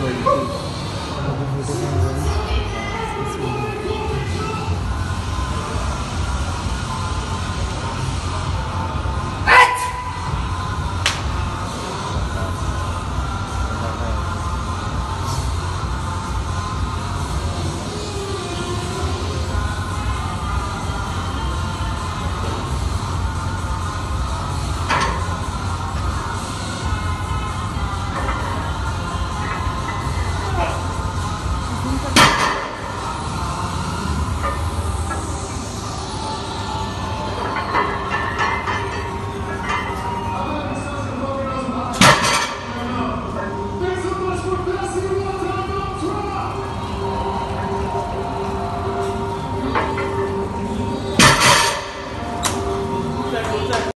所以